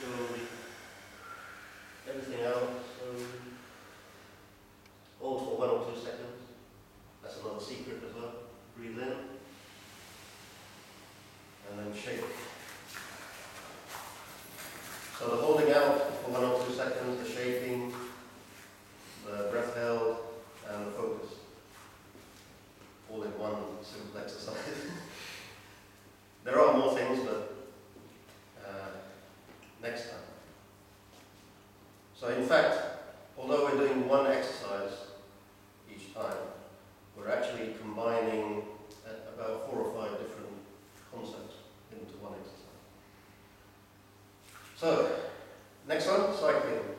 Slowly, everything else. next time. So in fact, although we're doing one exercise each time, we're actually combining uh, about four or five different concepts into one exercise. So, next one, cycling.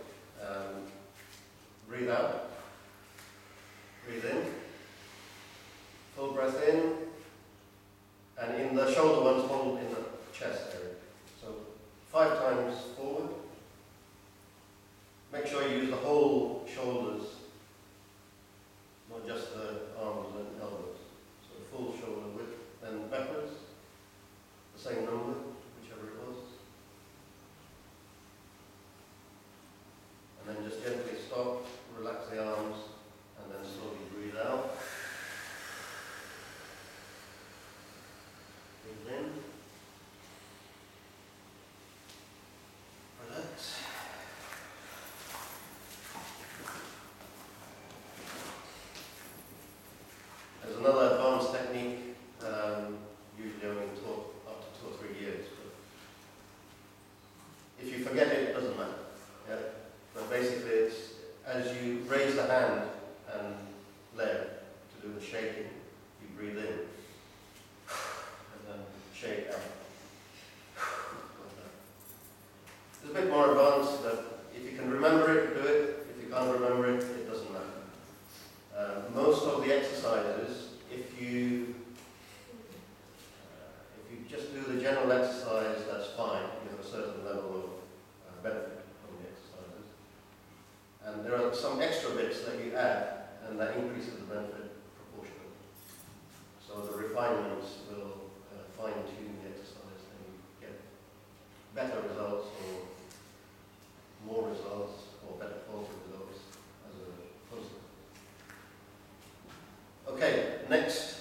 Next.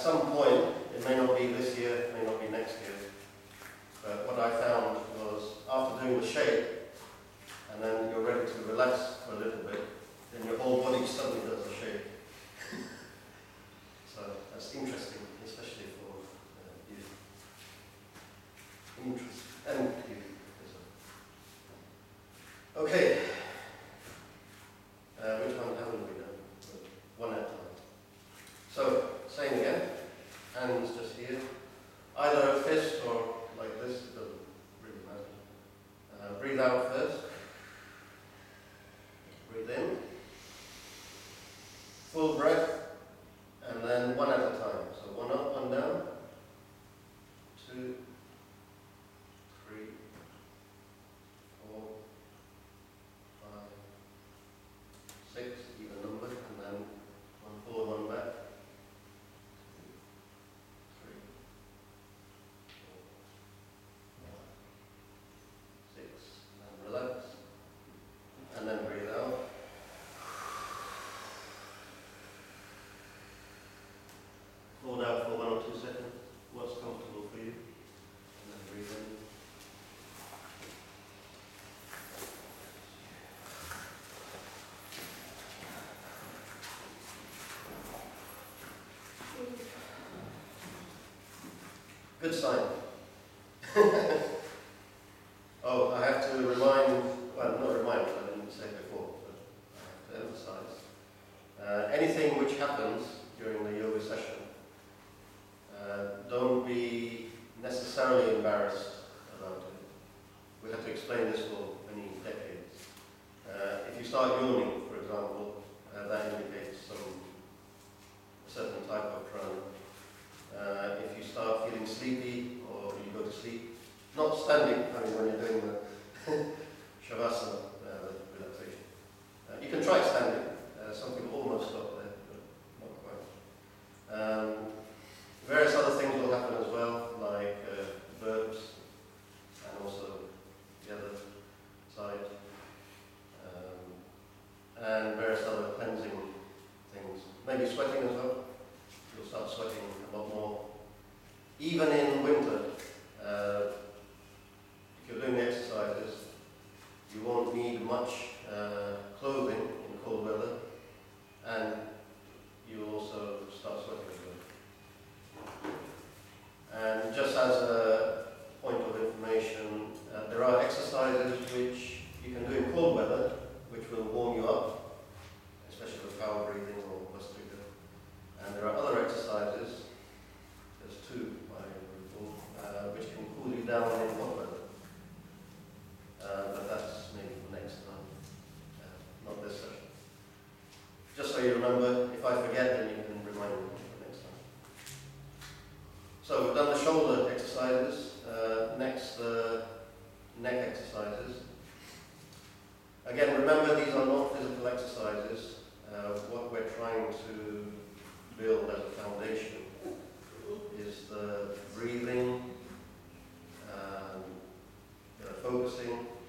some point, it may not be this year, it may not either Good sign. oh, I have to remind, well, not remind, I didn't say before, but I have to emphasize. Uh, anything which happens during the yoga session, uh, don't be necessarily embarrassed about it. We had to explain this for many decades. Uh, if you start yawning, for example, uh, that indicates some certain type of prana. Uh, if you start feeling sleepy or you go to sleep, not standing, I mean, when you're doing the shavasana uh, relaxation. Uh, you can try standing. down in focusing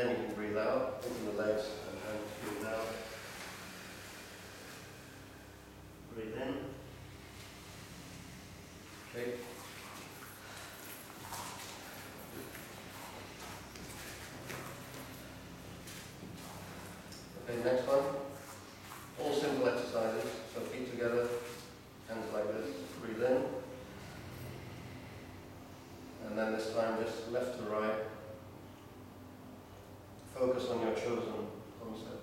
Then you can breathe out Open the legs and hands. Breathe out. Breathe in. Okay. Okay, next one. All simple exercises. So feet together, hands like this. Breathe in. And then this time just left to right focus on your chosen concept.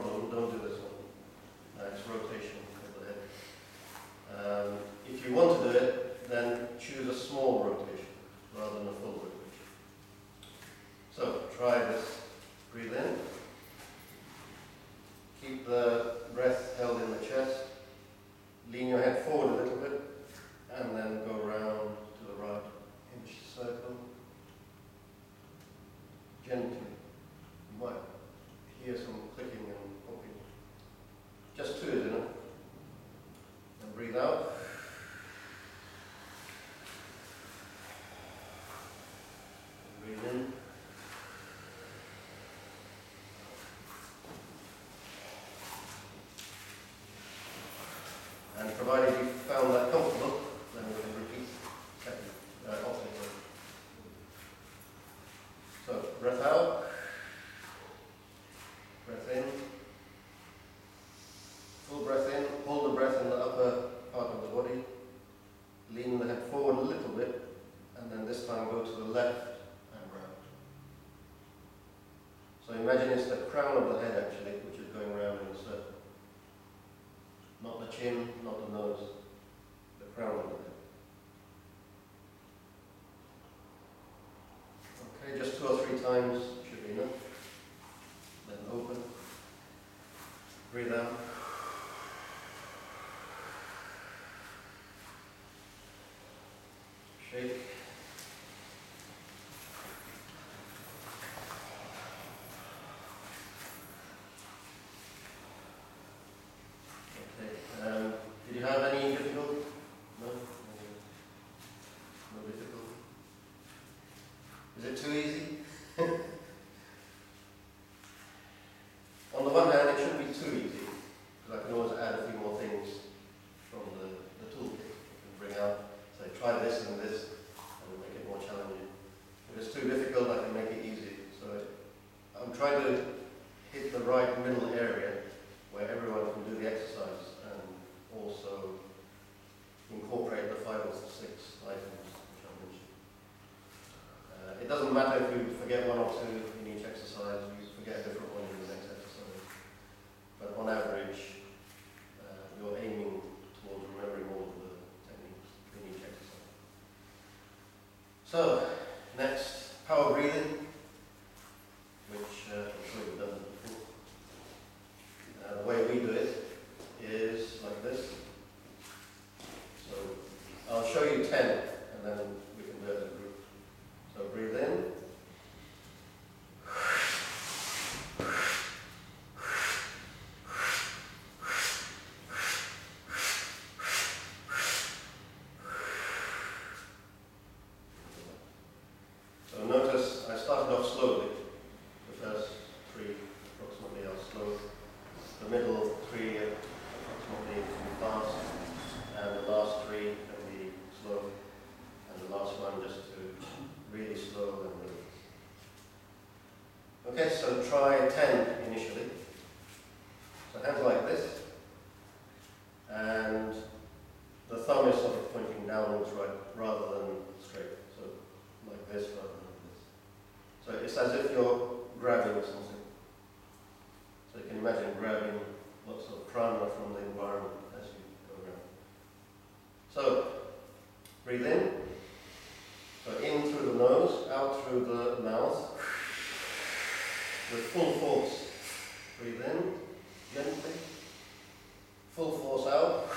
don't do this one. Uh, That's rotation just two of them. They thumb is sort of pointing downwards right, rather than straight, so like this rather than this. So it's as if you're grabbing something. So you can imagine grabbing lots of prana from the environment as you go around. So breathe in. So in through the nose, out through the mouth, with full force. Breathe in, gently. Full force out.